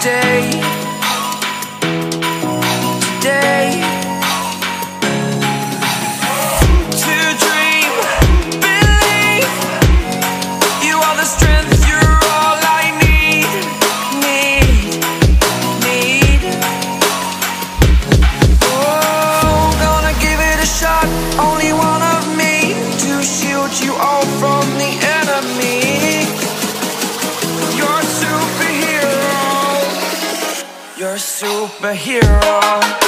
today You're a superhero.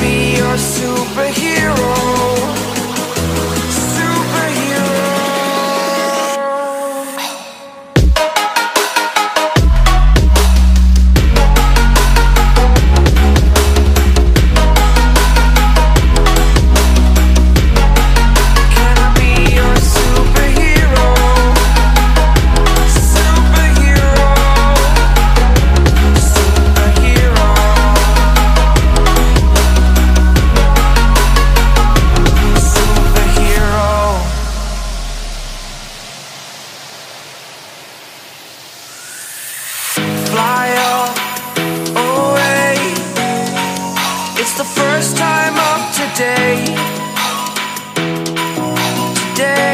be your superhero. day.